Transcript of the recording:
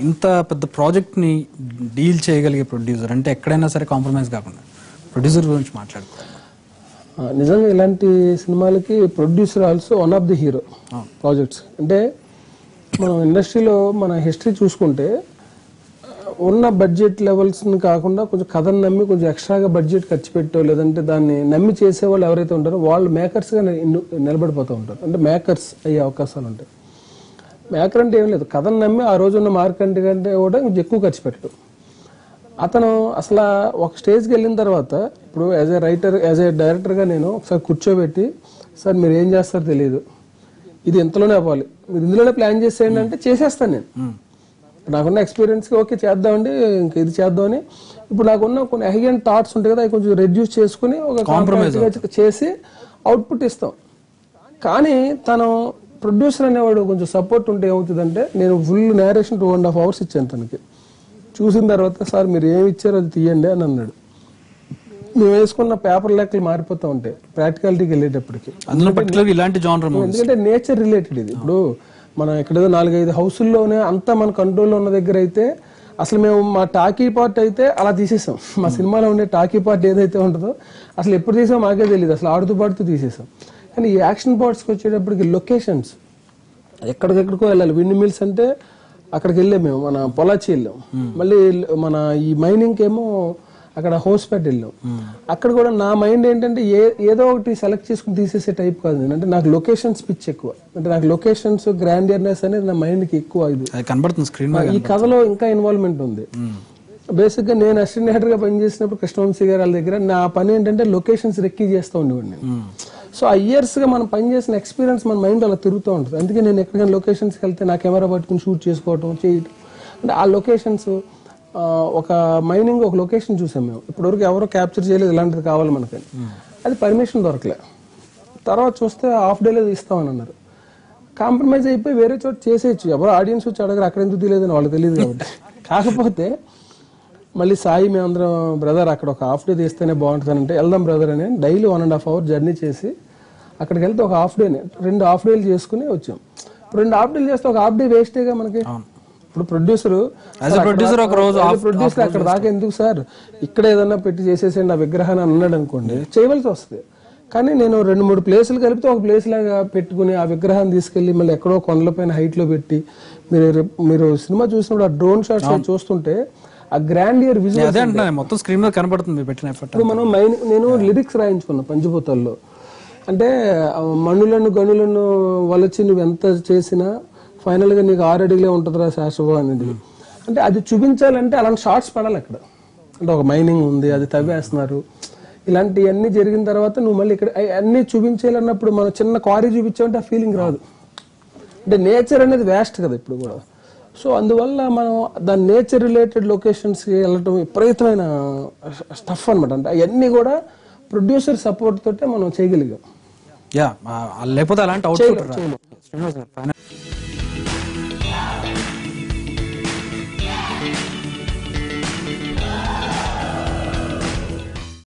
ఇంత పెద్ద ప్రాజెక్ట్ని డీల్ చేయగలిగే ప్రొడ్యూసర్ అంటే ఎక్కడైనా సరే కాంప్రమైజ్ కాకుండా ప్రొడ్యూసర్ గురించి మాట్లాడుకో ఆ, నిజంగా ఇలాంటి సినిమాలకి producer also one of the hero projects. అంటే మనం ఇండస్ట్రీలో మన హిస్టరీ చూసుకుంటే ఉన్న బడ్జెట్ లెవెల్స్ని కాకుండా కొంచెం కథను నమ్మి కొంచెం ఎక్స్ట్రాగా బడ్జెట్ ఖర్చు పెట్టో లేదంటే దాన్ని నమ్మి చేసేవాళ్ళు ఎవరైతే ఉంటారో వాళ్ళు మేకర్స్గా నిలబడిపోతూ ఉంటారు. అంటే మేకర్స్ అయ్యే అవకాశాలు ఉంటాయి. మేకర్ అంటే ఏం లేదు. కథను నమ్మి ఆ రోజు ఉన్న మార్కెట్ కంటే కూడా ఎక్కువ ఖర్చు పెట్టడం. అతను అసలు ఒక స్టేజ్కి వెళ్ళిన తర్వాత ఇప్పుడు as a writer as a డైరెక్టర్గా నేను ఒకసారి కూర్చోబెట్టి సార్ మీరు ఏం చేస్తారో తెలియదు ఇది ఇంతలోనే అవ్వాలి. మీరు ఇందులోనే ప్లాన్ చేసేయండి అంటే చేసేస్తాను నేను. నాకున్న ఎక్స్పీరియన్స్కి ఓకే చేద్దామండి ఇంక ఇది చేద్దామని. ఇప్పుడు నాకున్న కొన్ని అహిగన్ థాట్స్ ఉంటాయి కదా అవి కొంచెం రెడ్యూస్ చేసుకుని ఒక కాంప్రమైజ్ చేసి అవుట్పుట్ ఇస్తాం. కానీ తను ప్రొడ్యూసర్ అనేవాడు కొంచెం సపోర్ట్ ఉంటే ఏమవుతుందంటే నేను full narration two and half hours ఇచ్చాను తనకి. చూసిన తర్వాత సార్ మీరు ఏమి ఇచ్చారో అది తీయండి అని అన్నాడు. మేము వేసుకున్న పేపర్ లెక్కలు మారిపోతూ ఉంటాయి ప్రాక్టికాలిటీకి వెళ్ళేటప్పటికి. ఇలాంటి ఎందుకంటే నేచర్ రిలేటెడ్ ఇది. ఇప్పుడు మనం ఎక్కడేదో నాలుగైదు హౌసుల్లోనే అంతా మన కంట్రోల్లో ఉన్న దగ్గర అయితే అసలు మేము మా టాకీ పార్ట్ అయితే అలా తీసేసాం. మా సినిమాలో ఉండే టాకీ పార్ట్ ఏదైతే ఉంటుందో అసలు ఎప్పుడు తీసాం మాకే తెలియదు అసలు ఆడుతూ పాడుతూ తీసేసాం. కానీ ఈ యాక్షన్ పార్ట్స్కి వచ్చేటప్పటికి లొకేషన్స్. ఎక్కడికెక్కడికో వెళ్ళాలి. విండ్ మిల్స్ అంటే అక్కడికి వెళ్ళాం మేము. మన పొలాచి వెళ్ళాం. మళ్ళీ మన ఈ మైనింగ్ ఏమో అక్కడ హోస్పేట్ వెళ్ళాం. అక్కడ కూడా నా మైండ్ ఏంటంటే ఏ ఏదో ఒకటి సెలెక్ట్ చేసుకుని తీసేసే టైప్ కాదు నేను. అంటే నాకు లొకేషన్స్ పిచ్ ఎక్కువ. అంటే నాకు లొకేషన్స్ గ్రాండియర్నెస్ అనేది నా మైండ్కి ఎక్కువ ఇది. కనబడుతుంది స్క్రీన్ ఈ కథలో ఇంకా ఇన్వాల్వ్మెంట్ ఉంది. బేసిక్గా నేను అసిస్టెంట్గా పనిచేసినప్పుడు కృష్ణవంశీ గారి వాళ్ళ దగ్గర నా పని ఏంటంటే లొకేషన్స్ రెక్కి చేస్తూ ఉండేవాడిని నేను. సో ఆ ఇయర్స్గా మనం పనిచేసిన ఎక్స్పీరియన్స్ మన మైండ్ అలా తిరుగుతూ ఉంటుంది. అందుకే నేను ఎక్కడికైనా లొకేషన్స్కి వెళ్తే నా కెమెరా పట్టుకుని షూట్ చేసుకోవటం చేయటం. అంటే ఆ లొకేషన్స్ ఒక మైనింగ్ ఒక లొకేషన్ చూసాం మేము. ఇప్పటివరకు ఎవరో క్యాప్చర్ చేయలేదు ఇలాంటిది కావాలి మనకని. అది పర్మిషన్ దొరకలే. తర్వాత చూస్తే హాఫ్ డేలో ఇస్తామని అన్నారు. కాంప్రమైజ్ అయిపోయి వేరే చోట చేసేయచ్చు. ఎవరో ఆడియన్స్ వచ్చి అడగరు అక్కడ ఎందుకు తెలియదని వాళ్ళకి తెలియదు కాబట్టి. కాకపోతే మళ్ళీ సాయి మేమందరం బ్రదర్ అక్కడ ఒక హాఫ్ డే తీస్తేనే బాగుంటుందంటే వెళ్దాం బ్రదర్ అని daily one and half hour journey చేసి అక్కడికి వెళ్తే ఒక హాఫ్ డేనే రెండు హాఫ్ డేలు చేసుకుని వచ్చాం. రెండు హాఫ్ డేలు చేస్తే ఒక హాఫ్ డే వేస్టేగా మనకి? ఇప్పుడు ప్రొడ్యూసర్ producer ఒక రోజు ప్రొడ్యూసర్ అక్కడ దాకా ఎందుకు సార్? ఇక్కడ ఏదన్నా పెట్టి చేసేసేయండి ఆ విగ్రహాన్ని అన్నాడు అనుకోండి చేయవలసి వస్తుంది. కానీ నేను రెండు మూడు ప్లేసులు కలిపితే ఒక ప్లేస్ లాగా పెట్టుకుని ఆ విగ్రహాన్ని తీసుకెళ్ళి మళ్ళీ ఎక్కడో కొండలపైన హైట్లో పెట్టి మీరు మీరు సినిమా చూసినప్పుడు ఆ డ్రోన్ షాట్స్ చూస్తుంటే ఆ గ్రాండ్ ఇయర్ విజువల్ మొత్తం స్క్రీన్ మీద కనబడుతుంది పెట్టిన ఇప్పుడు మనం మైన్ నేను లిరిక్స్ రాయించుకున్నా పంచభూతాల్లో అంటే మణులను గనులను వలచి నువ్వు ఎంత చేసినా ఫైనల్గా నీకు ఆరడిలే ఉంటుందిరా శాశ్వతం అనేది. అంటే అది చూపించాలంటే అలాంటి షార్ట్స్ పడాలి అక్కడ. అంటే ఒక మైనింగ్ ఉంది అది తవ్వేస్తున్నారు. ఇలాంటివన్నీ జరిగిన తర్వాత నువ్వు మళ్ళీ ఇక్కడ అన్నీ చూపించాలన్నప్పుడు మనం చిన్న క్వారీ చూపించామంటే ఆ ఫీలింగ్ రాదు. అంటే నేచర్ అనేది వేస్ట్ కదా ఇప్పుడు కూడా. సో అందువల్ల మనం దాని నేచర్ రిలేటెడ్ లొకేషన్స్కి వెళ్ళటం విపరీతమైన స్టఫ్ అనమాట అంటే అవన్నీ కూడా ప్రొడ్యూసర్ సపోర్ట్ తోటే మనం చేయగలిగాం. యా లేకపోతే అలాంటి అవుట్పుట్